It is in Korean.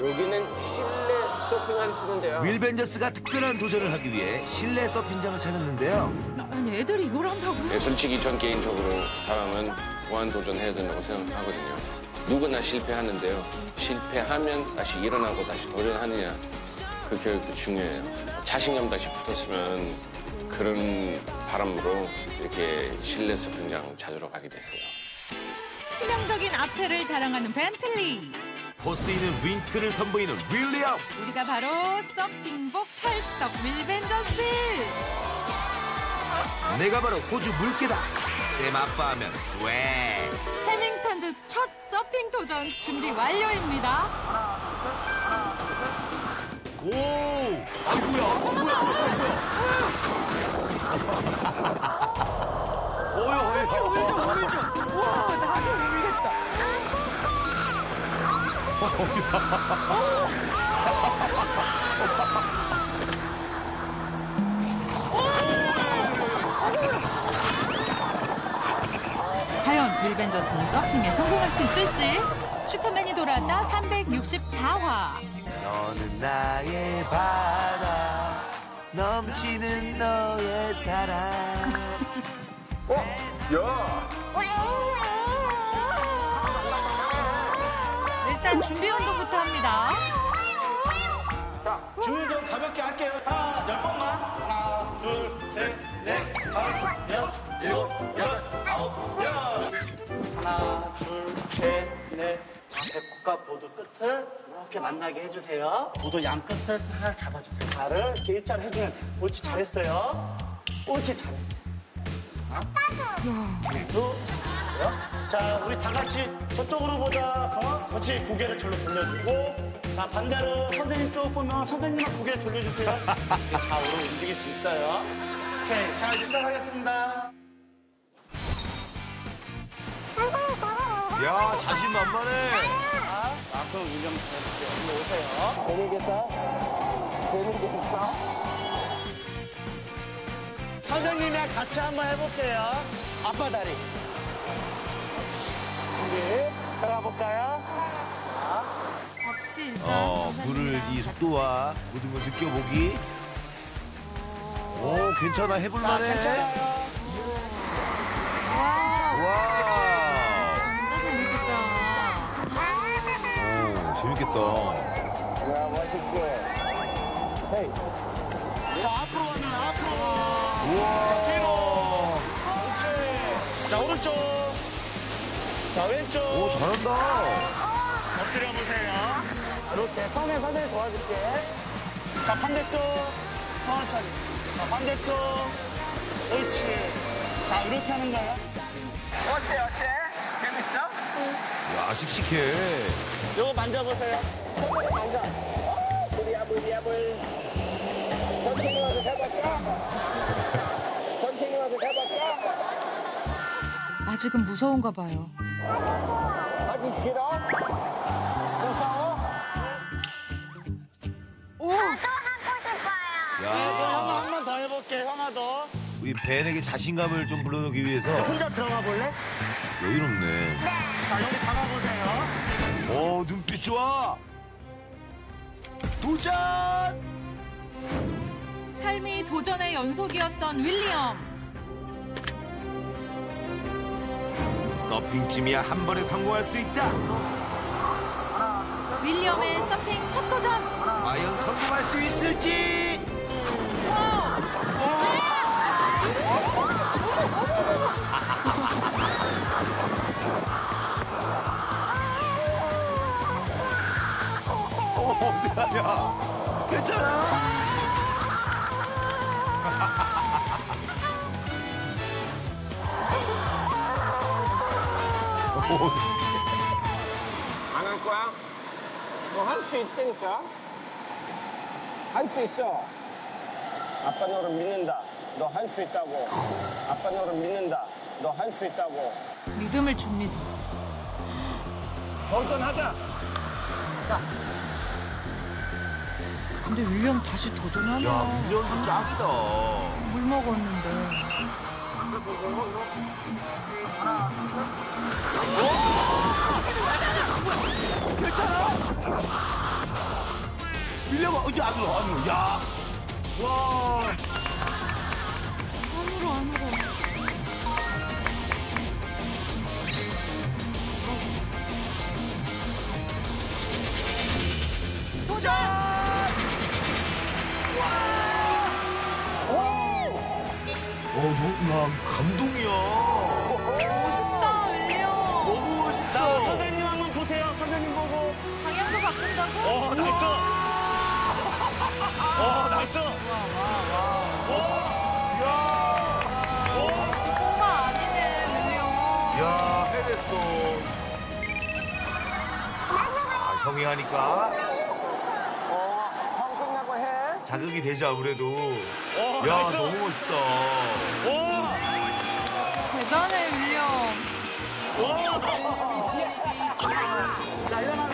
여기는 실내 서핑할 수 있는 데요. 윌 벤저스가 특별한 도전을 하기 위해 실내 서핑장을 찾았는데요. 아니 애들이 이걸 한다고? 네, 솔직히 전 개인적으로 사람은 무한 도전해야 된다고 생각하거든요. 누구나 실패하는데요. 실패하면 다시 일어나고 다시 도전하느냐 그 교육도 중요해요. 자신감 다시 붙었으면 그런 바람으로 이렇게 실내 서핑장 찾으러 가게 됐어요. 치명적인 앞태를 자랑하는 벤틀리. 포스 있는 윙크를 선보이는 윌리엄. 우리가 바로 서핑복 찰떡 윌벤저스. 내가 바로 호주 물개다. 샘 아빠 하면 swag. 해밍턴즈 첫 서핑 도전 준비 완료입니다. 과연 윌벤저스는 서핑에 성공할 수 있을지? 슈퍼맨이 돌아왔다 364화. 너는 나의 바다, 넘치는 너의 사랑. 일단 준비 운동부터 합니다. 준비도 가볍게 할게요. 하나, 열 번만. 하나, 둘, 셋, 넷, 다섯, 여섯, 일곱, 여덟, 아홉, 열. 하나, 둘, 셋, 넷. 자, 배꼽과 보드 끝을 이렇게 만나게 해주세요. 보드 양 끝을 잘 잡아주세요. 발을 이렇게 일자로 해주면. 옳지, 잘했어요. 옳지, 잘했어요. 그래도 잘했어요. 자, 우리 다 같이 저쪽으로 보자. 어? 그렇지, 고개를 절로 돌려주고. 자, 반대로 선생님 쪽 보면 선생님만 고개를 돌려주세요. 이렇게 좌우로 움직일 수 있어요. 오케이, 자, 시작하겠습니다. 야, 자신만만해. 자, 앞으로 유령 해볼게요. 일로 오세요. 재밌겠어? 재밌겠어? 선생님이랑 같이 한번 해볼게요. 앞바다리. 준비. 들어가볼까요? 같이 일단 어, 물을 선생님이랑 이 같이. 속도와 모든 걸 느껴보기. 오, 괜찮아, 자, 해볼만해. 괜찮아요. 와. 진짜 재밌겠다. 오, 재밌겠다. 자, 앞으로 가면 앞으로. 우와. 뒤로. 그렇지. 자, 오른쪽. 자, 왼쪽. 오, 잘한다. 엎드려 보세요. 이렇게 선에 선생님 도와줄게. 자, 반대쪽. 천천히. 자, 반대쪽. 옳지. 자, 이렇게 하는 거예요. 야, 씩씩해. 요거 만져보세요. 아직은 무서운가 봐요. 네, 야, 형아 한번 더 해볼게. 형아 더. 우리 벤에게 자신감을 좀 불러넣기 위해서 혼자 들어가 볼래? 여유롭네. 자, 여기 잡아보세요. 오, 눈빛 좋아. 도전! 삶이 도전의 연속이었던 윌리엄. 서핑쯤이야 한 번에 성공할 수 있다. 윌리엄의 서핑 첫 도전. 과연 성공할 수 있을지? 어, 어떡하냐? 괜찮아? 안 할 거야? 너 할 수 있다니까. 할 수 있어. 아빠 너를 믿는다. 너 할 수 있다고. 아빠 너를 믿는다. 너 할 수 있다고. 믿음을 줍니다. 도전하자. 근데 윌리엄 다시 도전하나? 야, 문현도 짱이다. 물 먹었는데. 윌리엄아 어디 안으로 안으로 야. 와. 안으로 안으로. 도전! 너, 야 감동이야. 멋있다 윌리엄. 너무 자, 멋있어. 선생님 한번 보세요. 선생님 보고. 방향도 바꾼다고? 어, nice. 어, nice. 꼬마 아니네 윌리엄. 야 해냈어. 아, 형이 하니까. 자극이 되지 아무래도. 어, 야 nice. 너무 멋있다. 오, 대단해 윌리엄. 오. 자, 일어나.